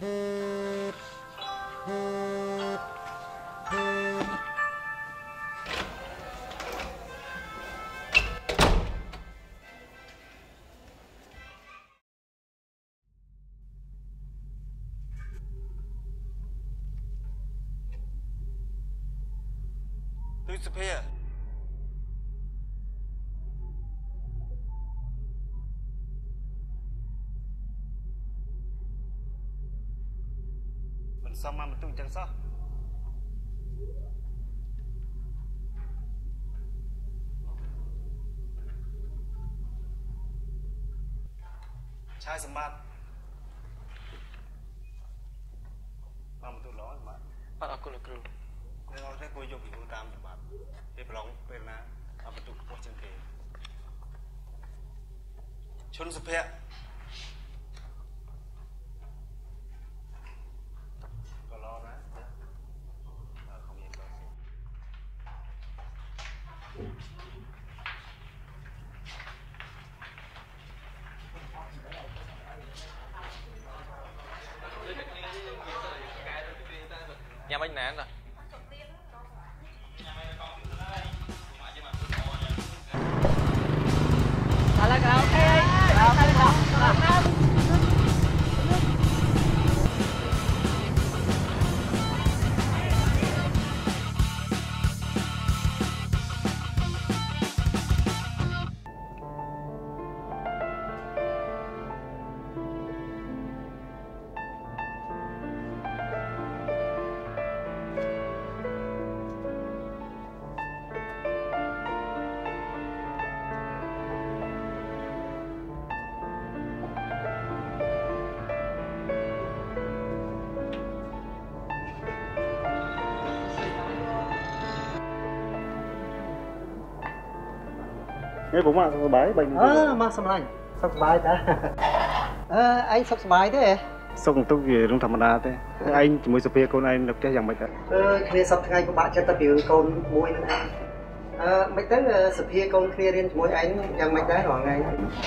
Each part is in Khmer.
Who's the peer? សមមកបន្ទុកចឹងសោះឆាយសម្បត្តិមកបន្ទុកល្អសម្បត្តិបាទអរគុណលោកគ្រូអ្នកនរនេះគួរយកពីតាមច្បាប់ពេលប្រឡងពេលណាអត់បន្ទុកខ្ពស់ជាងគេឈុនសុភ័ក្រ rồi. នដល់នេះผมមកសុបាយបាញ់អឺមកសម្លាញ់សុខសប្បាយតាអឺឯងសុខសប្បាយទេសុកបន្ទុកវារឿងធម្មតាទេឯងជាមួយសុភាកូនឯងនៅផ្ទះយ៉ាងម៉េចដែរអឺគ្នាសប្ថ្ងៃពិបាកចិត្តតែពីរឿងកូនមួយហ្នឹងឯងអឺមិនទៅសភាកូនគ្នារៀនជាមួយឯងយ៉ាងម៉េចដែររាល់ថ្ងៃ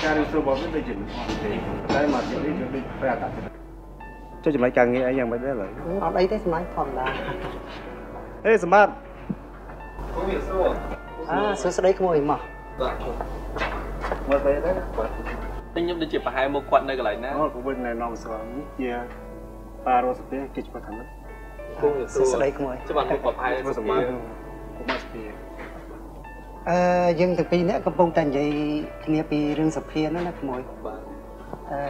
ការរឿងសួររបស់វាដូចជាមិនអត់ទេតែមកទីនេះគឺដូចប្រែអត្តចុះចំណុចការងារឯងយ៉ាងម៉េចដែរឡើយអត់អីទេសម្លាញ់ធម្មតាអេសម្បត្តិអើសួស្ដីក្មួយមក មកទៅដែរតែខ្ញុំដូចជាប្រហែលមកគាត់នៅកន្លែងណាអូពួកវិញណែនាំស្គាល់នេះជាប៉ារស់សុភាគេច្បាស់ថាម៉េចគង់សួស្ដីក្មួយច្បាស់មកប្រហែលធ្វើសម្បត្តិពុកមកសុភាអឺយើងទាំងពីរនាក់កំពុងតែនិយាយគ្នាពីរឿងសភាហ្នឹងណាក្មួយបាទអឺ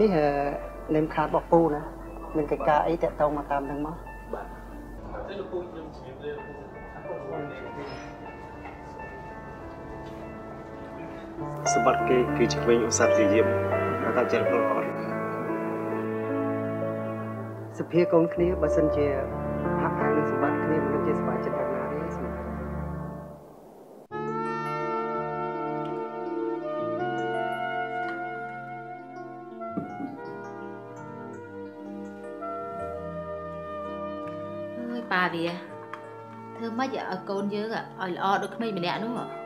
នេះនេមខាតរបស់ពូណាមានកិច្ចការអីតាក់ទងមកតាមហ្នឹងមកបាទតែលោកពូខ្ញុំជំរាបលាលោកពូ សម្បត្តិគេគឺជាក្មេងឧស្សាហ៍ព្យាយាមតែចិត្តខ្លួនគាត់សភាកូនគ្នាបើសិនជាហាក់ខាងនឹងសម្បត្តិគ្នាមិនជាសប្បាយចិត្តយ៉ាងណាទេសម្រាប់អើយប៉ាវាធ្វើម៉េចឲ្យកូនយើងឲ្យល្អដូចក្មេងម្នាក់នោះហ៎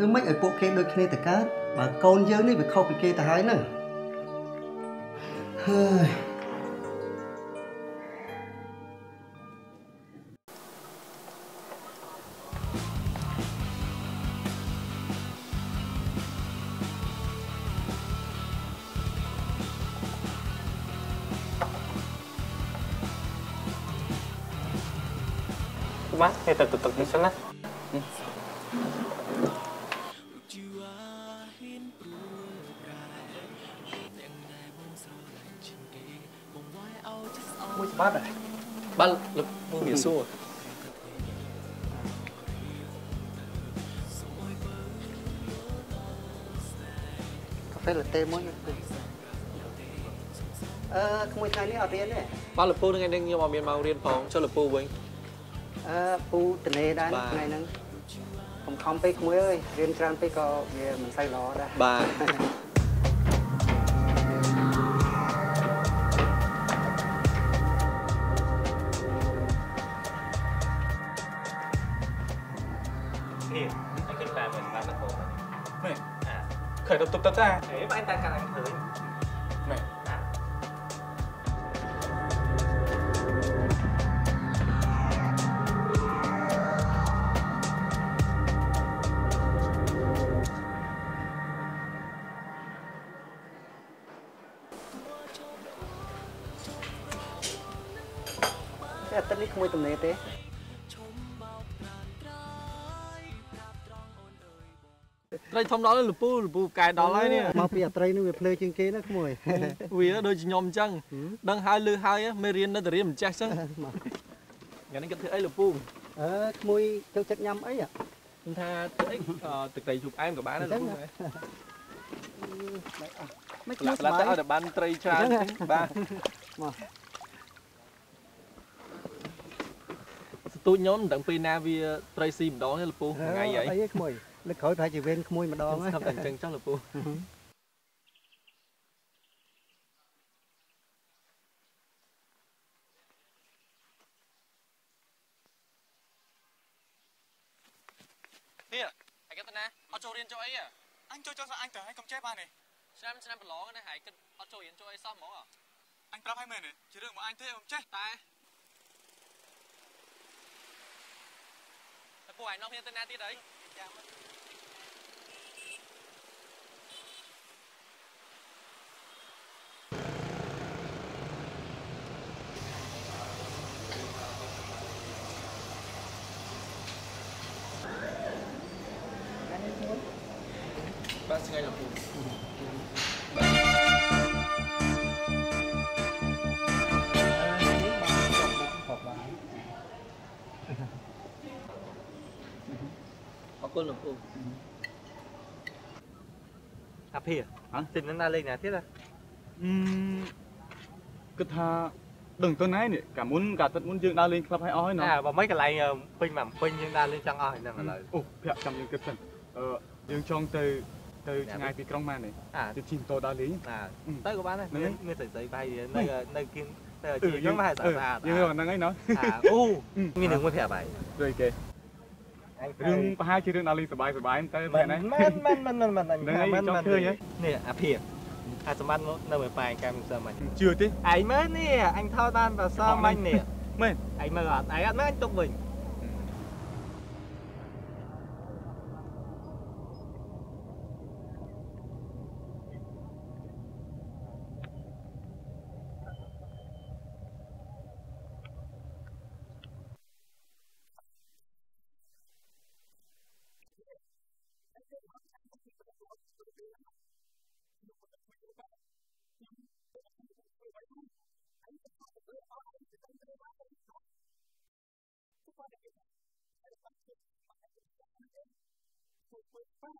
ធ្វើម៉េចឲ្យពួកគេដូចគ្នាទៅកើតបើកូនយើងនេះវាខុសពីគេទៅហើយហ្នឹងហើយបាទគេទៅទឹកនេះសិនណា បាប់ដែរបាទលោកពូវាសួរកាហ្វេឡាតេមួយអឺក្មួយថ្ងៃនេះអត់រៀនទេបាទលោកពូថ្ងៃនេះខ្ញុំអត់មានមករៀនផងចុះលោកពូវិញអឺពូតនេដែរបាទថ្ងៃហ្នឹងកុំខំពេកក្មួយអើយរៀនច្រើនពេកក៏វាមិនសូវល្អដែរបាទ thế mà anh 자. 네, 많이 닦아놔요. 네. Rất là tất lý không ai tầm này thế. តែអាទិត្យនេះក្មួយទំនេរទេត្រីធំដល់លពូលពូកែដល់ហើយនេះមកពីអាត្រីនេះវាភ្លើជាងគេណាក្មួយវាដូចជាខ្ញុំអញ្ចឹងដឹងហើយលឺហើយមេរៀននៅតែរៀនមិនចេះអញ្ចឹងមកថ្ងៃនេះគិតធ្វើអីលពូអឺក្មួយចូលចិត្តញ៉ាំអីអាខ្ញុំថាធ្វើអីទឹកត្រីជូបអែមក៏បានដែរលពូមិនខ្លះខ្លាខ្លះចទៅឲ្យតែបានត្រីច្រើនបាទមកស្ទូចខ្ញុំមិនដឹងពេលណាវាត្រីស៊ីម្ដងទេលពូថ្ងៃអីអីក្មួយ លើកក្រោយប្រហែលជាវេនក្មួយម្ដងខ្ញុំហ៎ស្គាល់តែអញ្ចឹងចុះលពូនេះហើយកទៅណាអត់ចូលរៀនចូលអីហ៎អញចូលចុះអញទៅឲ្យកុំចេះបានទេឆ្នាំឆ្នាំប្រឡងណាហើយគិតអត់ចូលរៀនចូលអីសោះហ្មងអញប្រាប់ឲ្យមែនទេជារឿងរបស់អញទេកុំចេះតែតែពួកឯងនាំគ្នាទៅណាទៀតអី Yeah. luôn ừ. à? here à? hả? Tin nó lên nhà thế à um, cứ tha đừng tôi nói nè cả muốn cả tận muốn dương đa lên club hay oi nè. à và mấy cái này ờ, pin mà pin dương đa lên chẳng oi nên là ừ. lời. Ồ phẹt cầm dương kịp sân ờ dương trong từ từ ngay bị cong mà này. À. Từ chìm tôi đa lý. À ừ. tới của bạn này nên nên tới tới bay ờ, nơi ừ. ờ, nơi kia nơi chỉ giống mà hay sả sả nhưng mà năng ấy nó. À u mình đừng có phẹt bài. Rồi kìa រឿងប្រហែលជារឿងដាលីសបាយសបាយទៅមែនទេមែនមែនមែនមែនមែនហ្នឹងឯងចង់ឃើញនេះអាភិបអាសម្បត្តិនៅមើលប៉ែកែមិនសើមិនជឿទេឯងមើលនេះអញថតបានប្រសើរមិញនេះមែនឯងមើលអត់ឯងអត់មើលអញទុកវិញ qua đây là phải tập trung phải được cảm đến phục vụ pháp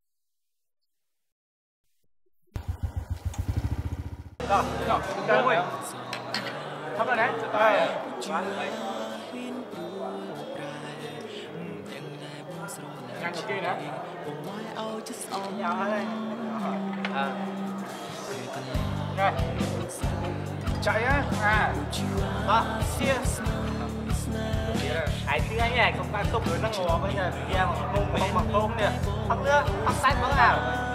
rồi, rồi, chơi quay. Thấp lên đấy, tay. Nhanh một À. Chạy á. À. À, xia cái thứ anh này cũng không đối nó ngó bây giờ vì em không không bằng không nè hấp nữa hấp sách vẫn nào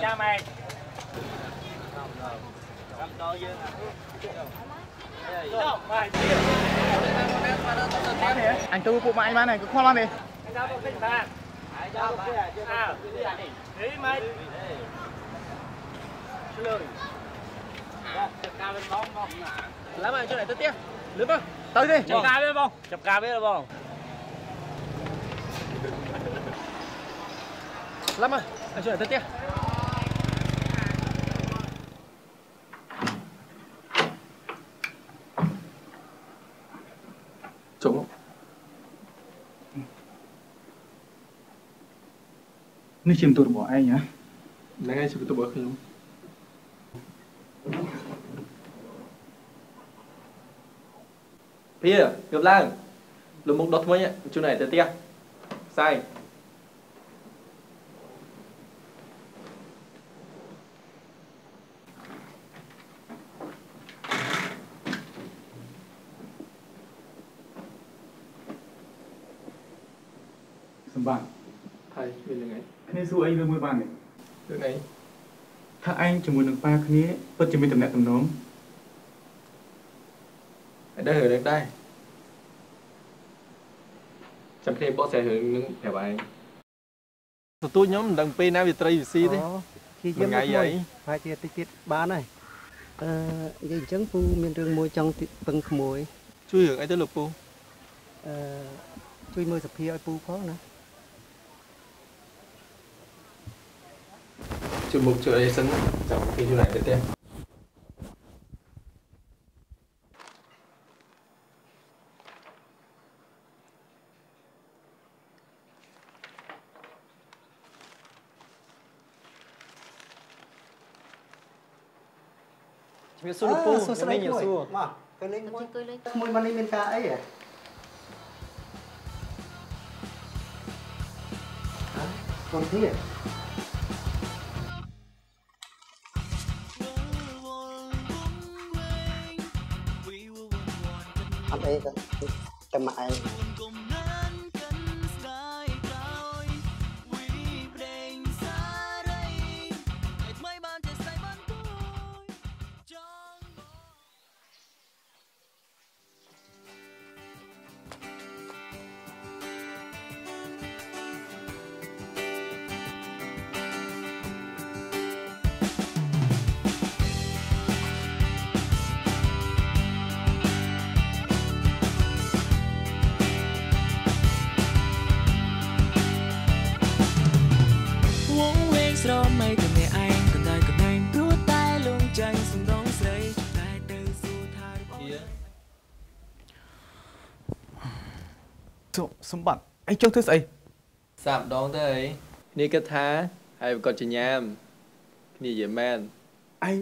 cha mày anh tư phụ mãi má này cứ khoan lắm đi. Lắm anh chỗ này tới tiếp. Lướt không? Tới đi. Chụp cá với bông chụp cà với bông lắm à anh chơi tiếp. Tiếp trúng Nên chìm tụt bỏ ai nhá nãy ai chìm tụt bỏ khi không? Pia, gặp lang Lúc mục đọt mới nhé, chú này tới tia Sai. គ្នាសួរអីរឿងមួយបាននេះរឿងអីថាឯងជាមួយនឹងប៉ាគ្នាពិតជាមានតំណែងតំណងអត់ដែររឿងដែរចាំគ្នាបកស្រាយរឿងនឹងប្រាប់ឯងសទូចខ្ញុំមិនដឹងពេលណាវាត្រីវាស៊ីទេជាមួយថ្ងៃអីប្រហែលជាតិចទៀតបានហើយអឺនិយាយអញ្ចឹងពូមានរឿងមួយចង់ពឹងក្មួយ ជួយរឿងអីទៅលោកពូអឺជួយមើលសភាឲ្យពូផងណា chuyên mục chỗ đây sẵn trong chỗ này để theo. Mình xuống được phu, mình lên nhiều xu Mà, cái lên môi Môi mà lên bên ta ấy à? Còn thế à? 好的一个，干嘛呀？ បត្តិឯងចង់ធ្វើស្អីសាប់ដងទៅអីគ្នាគិតថាហើយប្រកាសជាញ៉ាមគ្នានិយាយមែនឯង